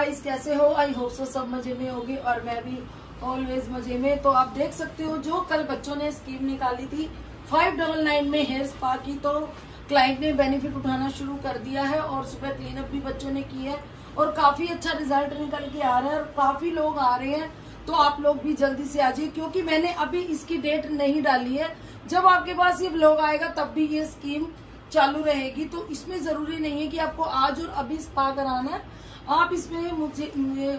Guys कैसे हो? I hope so सब मज़े में होगी और मैं भी ऑलवेज मज़े में। तो आप देख सकते हो जो कल बच्चों ने स्कीम निकाली थी फाइव डबल नाइन में हेयर स्पा की तो क्लाइंट ने बेनिफिट उठाना शुरू कर दिया है और सुबह क्लीनअप भी बच्चों ने की है और काफ़ी अच्छा रिज़ल्ट निकल के आ रहा है और काफ़ी लोग आ रहे हैं। तो आप लोग भी जल्दी से आ जाइए, क्योंकि मैंने अभी इसकी डेट नहीं डाली है। जब आपके पास ये ब्लॉग आएगा, तब भी ये स्कीम चालू रहेगी। तो इसमें ज़रूरी नहीं है कि आपको आज और अभी स्पा कराना है। आप इसमें मुझे,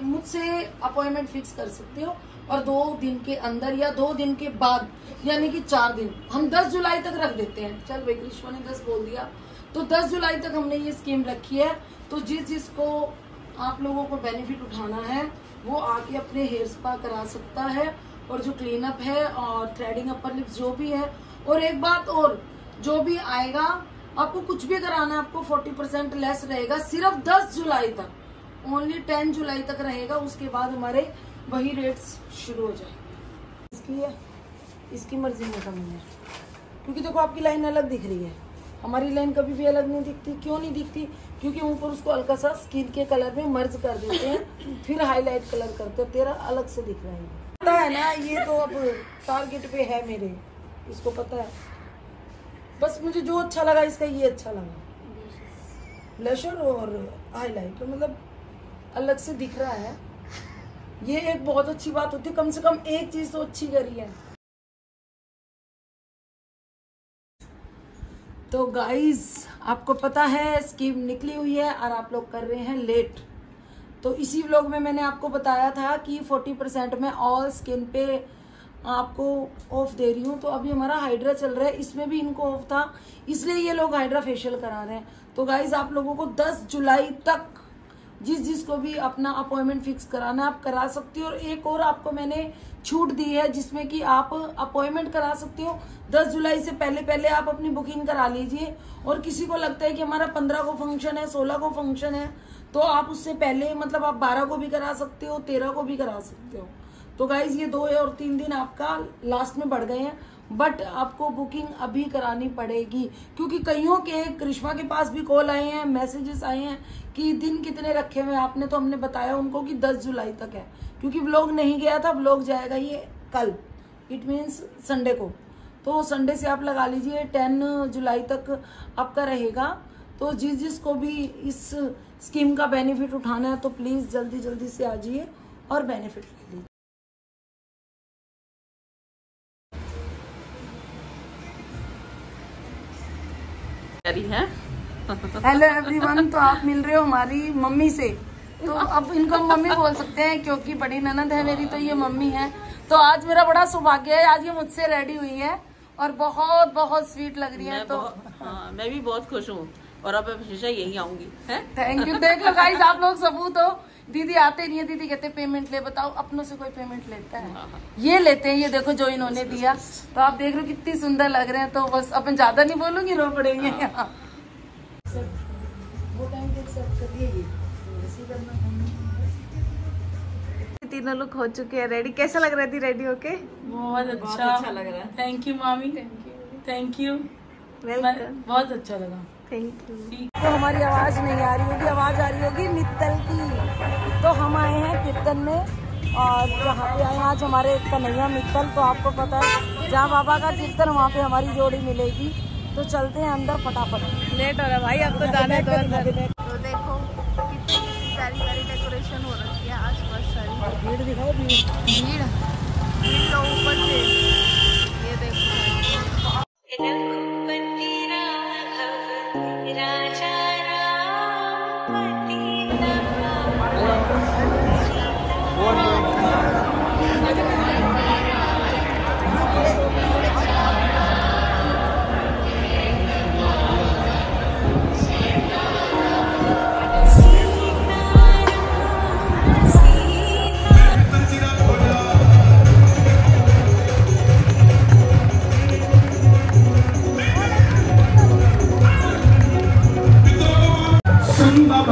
मुझसे अपॉइंटमेंट फिक्स कर सकते हो और दो दिन के अंदर या दो दिन के बाद, यानी कि चार दिन, हम 10 जुलाई तक रख देते हैं। चल भाई ने 10 बोल दिया। तो 10 जुलाई तक हमने ये स्कीम रखी है। तो जिस, जिसको आप लोगों को बेनिफिट उठाना है, वो आके अपने हेयर स्पा करा सकता है और जो क्लीन अप है और थ्रेडिंग अपर लिप्स जो भी है। और एक बात और, जो भी आएगा, आपको कुछ भी कराना है, आपको 40 परसेंट लेस रहेगा सिर्फ़ 10 जुलाई तक। ओनली 10 जुलाई तक रहेगा, उसके बाद हमारे वही रेट्स शुरू हो जाएँगे। इसकी है, इसकी मर्ज़ी में कमी है। क्योंकि देखो तो आपकी लाइन अलग दिख रही है। हमारी लाइन कभी भी अलग नहीं दिखती। क्यों नहीं दिखती? क्योंकि ऊपर उसको हल्का सा स्किन के कलर में मर्ज कर देते हैं, फिर हाईलाइट कलर करते हैं, तेरा अलग से दिख रहा है। पता है ना, ये तो अब टारगेट पे है मेरे। इसको पता है। बस मुझे जो अच्छा लगा, इसका ये अच्छा लगा। ब्लशर और हाईलाइट मतलब अलग से दिख रहा है। ये एक बहुत अच्छी बात होती है, कम से कम एक चीज़ तो अच्छी करी है। तो गाइस आपको पता है स्कीम निकली हुई है और आप लोग कर रहे हैं लेट तो इसी व्लॉग में मैंने आपको बताया था कि 40 परसेंट में ऑल स्किन पे आपको ऑफ़ दे रही हूँ। तो अभी हमारा हाइड्रा चल रहा है, इसमें भी इनको ऑफ़ था, इसलिए ये लोग हाइड्रा फेशियल करा रहे हैं। तो गाइज़ आप लोगों को 10 जुलाई तक जिस जिसको भी अपना अपॉइंटमेंट फिक्स कराना आप करा सकते हो। और एक और आपको मैंने छूट दी है जिसमें कि आप अपॉइंटमेंट करा सकते हो। 10 जुलाई से पहले पहले आप अपनी बुकिंग करा लीजिए। और किसी को लगता है कि हमारा 15 को फ़ंक्शन है 16 को फ़ंक्शन है तो आप उससे पहले मतलब आप 12 को भी करा सकते हो 13 को भी करा सकते हो। तो गाइज़ ये दो और तीन दिन आपका लास्ट में बढ़ गए हैं। बट आपको बुकिंग अभी करानी पड़ेगी। क्योंकि कईयों के करिश्मा के पास भी कॉल आए हैं मैसेजेस आए हैं कि दिन कितने रखे हुए आपने तो हमने बताया उनको कि 10 जुलाई तक है। क्योंकि व्लॉग नहीं गया था व्लॉग जाएगा ये कल। इट मीन्स संडे को। तो संडे से आप लगा लीजिए, टेन जुलाई तक आपका रहेगा। तो जिस जिसको भी इस स्कीम का बेनिफिट उठाना है तो प्लीज़ जल्दी जल्दी से आ जाइए और बेनिफिट ले लीजिए हेलो एवरीवन तो आप मिल रहे हो हमारी मम्मी से। तो अब इनको मम्मी बोल सकते हैं क्योंकि बड़ी ननद है मेरी तो ये मम्मी है। तो आज मेरा बड़ा सौभाग्य है आज ये मुझसे रेडी हुई है और बहुत बहुत स्वीट लग रही है तो हाँ, मैं भी बहुत खुश हूँ और अब हमेशा यही आऊँगी थैंक यू देख लो गाइस आप लोग सबूत हो। दीदी आते नहीं है दीदी कहते पेमेंट ले बताओ अपनों से कोई पेमेंट लेता है? हाँ, हाँ। ये लेते हैं ये देखो जो इन्होंने दिया। तो आप देख लो कितनी सुंदर लग रहे हैं तो बस अपन ज़्यादा नहीं बोलूँगी रो पड़ेंगे यहाँ। तीनों लोग हो चुके हैं रेडी कैसा लग रहा थी रेडी होके? बहुत अच्छा। अच्छा लग रहा है। थैंक यू मामी थैंक यू बहुत अच्छा लगा। थैंक यू तो हमारी आवाज़ नहीं आ रही होगी आवाज़ आ रही होगी मित्तल की। तो हम आए हैं कीर्तन में और जहाँ पे आए आज हमारे कन्हैया मित्तल तो आपको पता है जहाँ बाबा का कीर्तन वहाँ पे हमारी जोड़ी मिलेगी। तो चलते हैं अंदर फटाफट। लेट हो रहा है भाई अब तो जाने तो अंदर। तो देखो कितनी प्यारी प्यारी डेकोरेशन हो रखी है आज पास सारी। भीड़ दिखाओ भीड़। भीड़? भीड़ तो ऊपर से।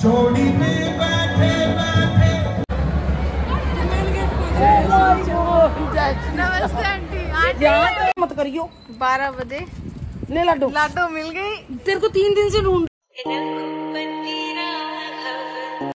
जोड़ी में बैठे बैठे। नमस्ते आंटी आंटी। मत करियो। बारह बजे। ले लाडो। लाडो मिल गई। तेरे को तीन दिन से ढूंढ